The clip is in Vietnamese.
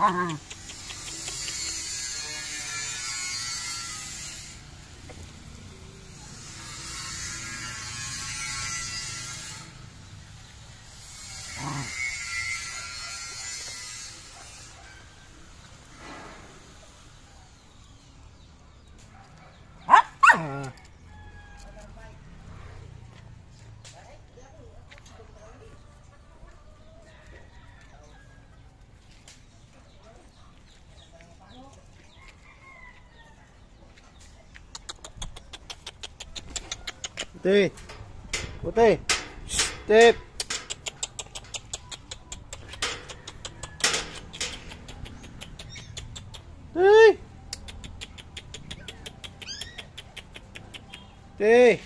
Uh. Puti. Puti. Step. Hey. Hey.